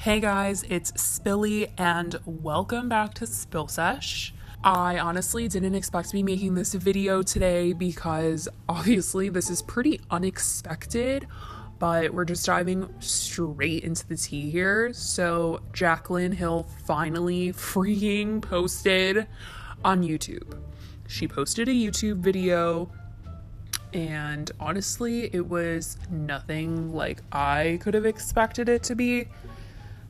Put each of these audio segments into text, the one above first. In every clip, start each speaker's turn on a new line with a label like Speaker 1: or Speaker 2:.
Speaker 1: Hey guys, it's Spilly and welcome back to Spill Sesh. I honestly didn't expect to be making this video today because obviously this is pretty unexpected, but we're just diving straight into the tea here. So, Jaclyn Hill finally freaking posted on YouTube. She posted a YouTube video and honestly, it was nothing like I could have expected it to be.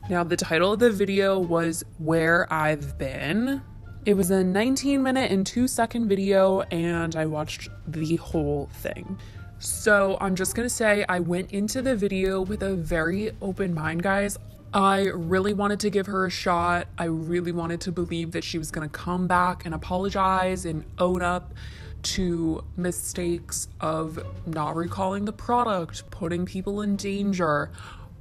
Speaker 1: Now, the title of the video was Where I've Been. It was a 19 minute and 2 second video, and I watched the whole thing. So, I'm just gonna say I went into the video with a very open mind, guys. I really wanted to give her a shot. I really wanted to believe that she was gonna come back and apologize and own up to mistakes of not recalling the product, putting people in danger,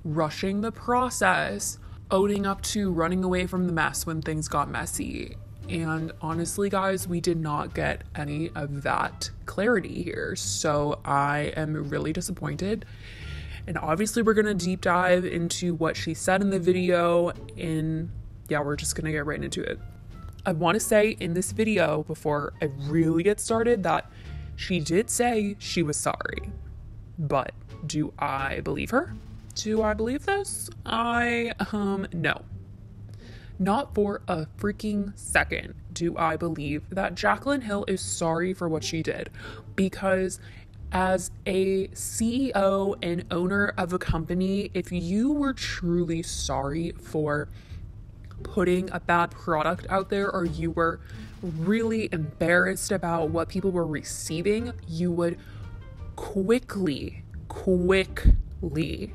Speaker 1: rushing the process, owning up to running away from the mess when things got messy. And honestly, guys, we did not get any of that clarity here. So I am really disappointed. And obviously, we're going to deep dive into what she said in the video. And yeah, we're just going to get right into it. I want to say in this video, before I really get started, that she did say she was sorry. But do I believe her? Do I believe this? I, um, no. Not for a freaking second do I believe that Jaclyn Hill is sorry for what she did. Because as a CEO and owner of a company, if you were truly sorry for putting a bad product out there or you were really embarrassed about what people were receiving, you would quickly, quickly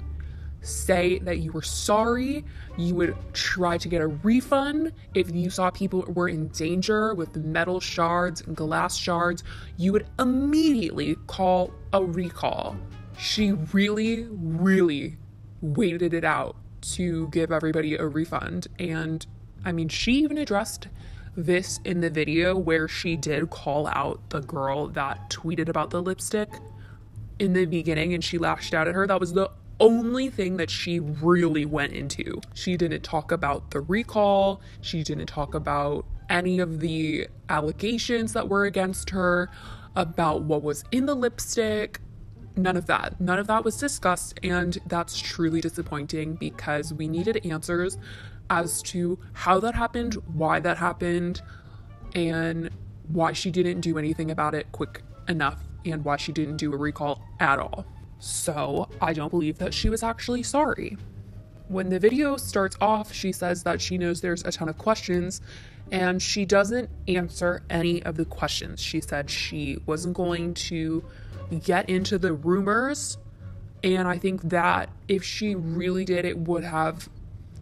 Speaker 1: say that you were sorry. You would try to get a refund. If you saw people were in danger with metal shards, glass shards, you would immediately call a recall. She really, really waited it out to give everybody a refund. And I mean, she even addressed this in the video where she did call out the girl that tweeted about the lipstick in the beginning and she lashed out at her. That was the only thing that she really went into. She didn't talk about the recall, she didn't talk about any of the allegations that were against her, about what was in the lipstick. None of that. None of that was discussed, and that's truly disappointing because we needed answers as to how that happened, why that happened, and why she didn't do anything about it quick enough, and why she didn't do a recall at all. So I don't believe that she was actually sorry. When the video starts off, she says that she knows there's a ton of questions and she doesn't answer any of the questions. She said she wasn't going to get into the rumors. And I think that if she really did, it would have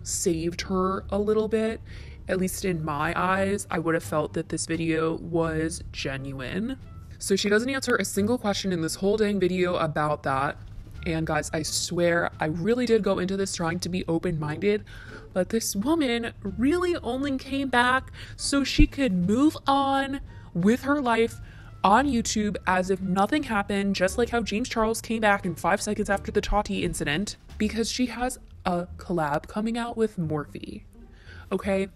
Speaker 1: saved her a little bit. At least in my eyes, I would have felt that this video was genuine. So she doesn't answer a single question in this whole dang video about that. And guys, I swear, I really did go into this trying to be open minded, but this woman really only came back so she could move on with her life on YouTube as if nothing happened, just like how James Charles came back in five seconds after the Tati incident, because she has a collab coming out with Morphe. Okay?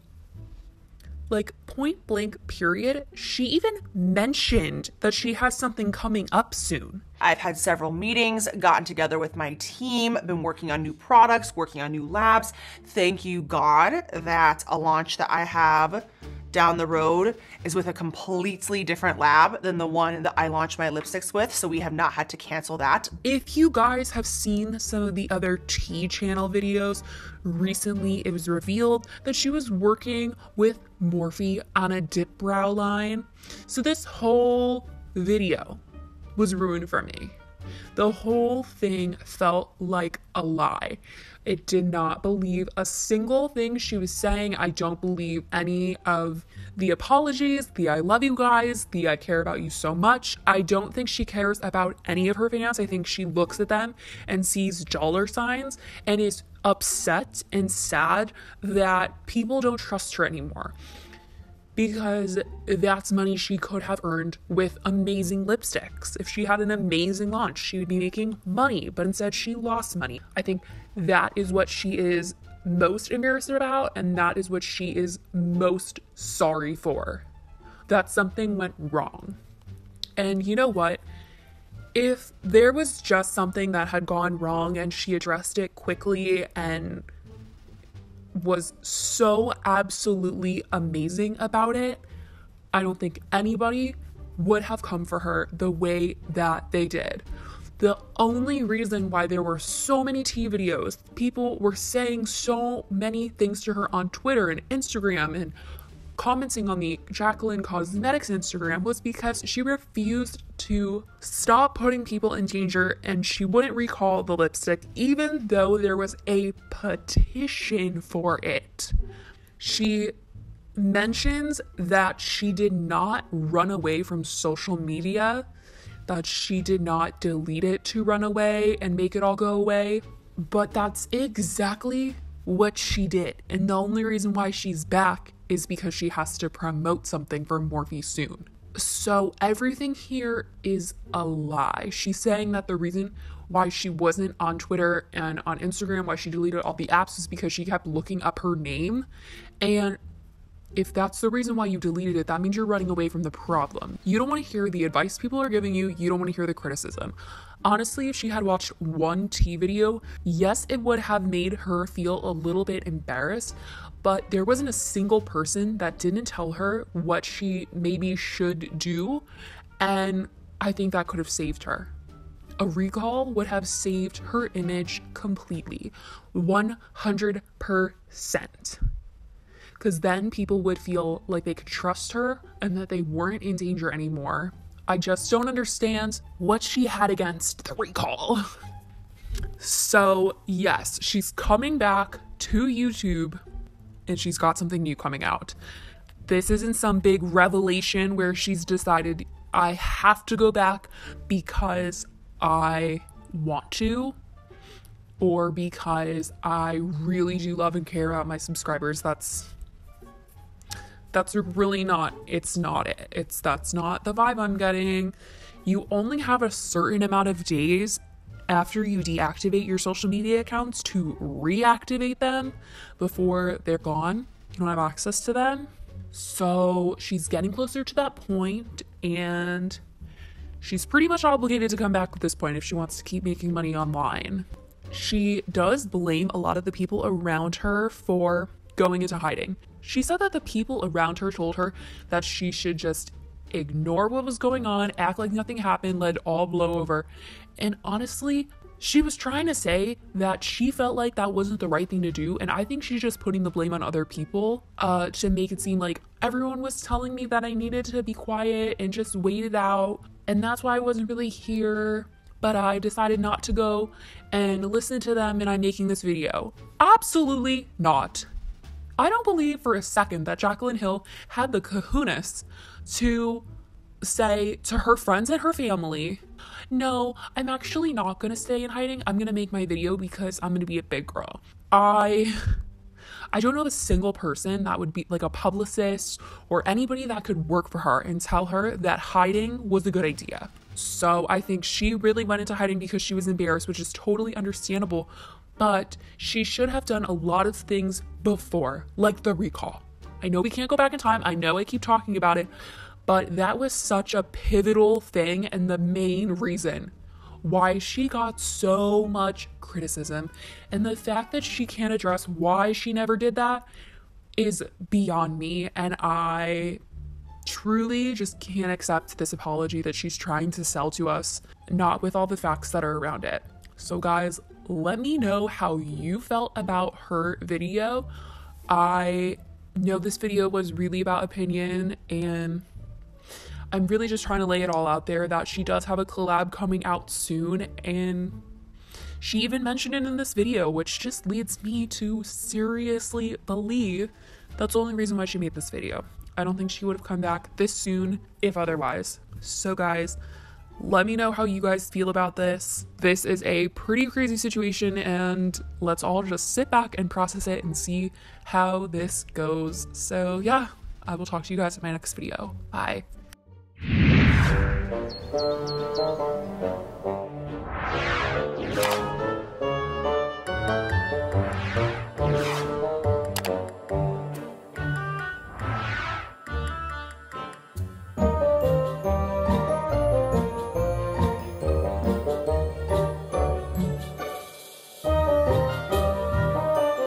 Speaker 1: Like, point blank, period. She even mentioned that she has something coming up soon.
Speaker 2: I've had several meetings, gotten together with my team, been working on new products, working on new labs. Thank you, God, that a launch that I have down the road is with a completely different lab than the one that I launched my lipsticks with, so we have not had to cancel that.
Speaker 1: If you guys have seen some of the other tea channel videos, recently it was revealed that she was working with Morphe on a dip brow line. So this whole video was ruined for me. The whole thing felt like a lie. It did not believe a single thing she was saying. I don't believe any of the apologies, the I love you guys, the I care about you so much. I don't think she cares about any of her fans. I think she looks at them and sees dollar signs and is upset and sad that people don't trust her anymore because that's money she could have earned with amazing lipsticks. If she had an amazing launch, she would be making money, but instead she lost money. I think that is what she is most embarrassed about, and that is what she is most sorry for. That something went wrong. And you know what? If there was just something that had gone wrong and she addressed it quickly and was so absolutely amazing about it, I don't think anybody would have come for her the way that they did. The only reason why there were so many tea videos, people were saying so many things to her on Twitter and Instagram and commenting on the Jaclyn Cosmetics Instagram was because she refused to stop putting people in danger and she wouldn't recall the lipstick, even though there was a petition for it. She mentions that she did not run away from social media, that she did not delete it to run away and make it all go away. But that's exactly what she did. And the only reason why she's back is because she has to promote something for Morphe soon. So everything here is a lie. She's saying that the reason why she wasn't on Twitter and on Instagram, why she deleted all the apps, is because she kept looking up her name. And if that's the reason why you deleted it, that means you're running away from the problem. You don't want to hear the advice people are giving you, you don't want to hear the criticism. Honestly, if she had watched one tea video, yes, it would have made her feel a little bit embarrassed, but there wasn't a single person that didn't tell her what she maybe should do, and I think that could have saved her. A recall would have saved her image completely. 100% because then people would feel like they could trust her and that they weren't in danger anymore. I just don't understand what she had against the recall. So, yes, she's coming back to YouTube and she's got something new coming out. This isn't some big revelation where she's decided, I have to go back because I want to or because I really do love and care about my subscribers. That's that's really not it's not it. It's that's not the vibe i'm getting. You only have a certain amount of days after you deactivate your social media accounts to reactivate them before they're gone. You don't have access to them. So she's getting closer to that point and she's pretty much obligated to come back at this point if she wants to keep making money online. She does blame a lot of the people around her for going into hiding. She said that the people around her told her that she should just ignore what was going on, act like nothing happened, let it all blow over. And honestly, she was trying to say that she felt like that wasn't the right thing to do and i think she's just putting the blame on other people uh, to make it seem like everyone was telling me that i needed to be quiet and just wait it out and that's why i wasn't really here. But i decided not to go and listen to them and i'm making this video. Absolutely not I don't believe for a second that Jaclyn Hill had the kahunas to say to her friends and her family, no, I'm actually not going to stay in hiding. I'm going to make my video because I'm going to be a big girl. I I don't know a single person that would be like a publicist or anybody that could work for her and tell her that hiding was a good idea. So I think she really went into hiding because she was embarrassed, which is totally understandable but she should have done a lot of things before, like the recall. I know we can't go back in time, I know I keep talking about it, but that was such a pivotal thing and the main reason why she got so much criticism. And the fact that she can't address why she never did that is beyond me. And I truly just can't accept this apology that she's trying to sell to us, not with all the facts that are around it. So, guys, let me know how you felt about her video. I know this video was really about opinion and I'm really just trying to lay it all out there that she does have a collab coming out soon and she even mentioned it in this video, which just leads me to seriously believe that's the only reason why she made this video. I don't think she would have come back this soon if otherwise. So guys, let me know how you guys feel about this. This is a pretty crazy situation, and let's all just sit back and process it and see how this goes. So, yeah, I will talk to you guys in my next video. Bye.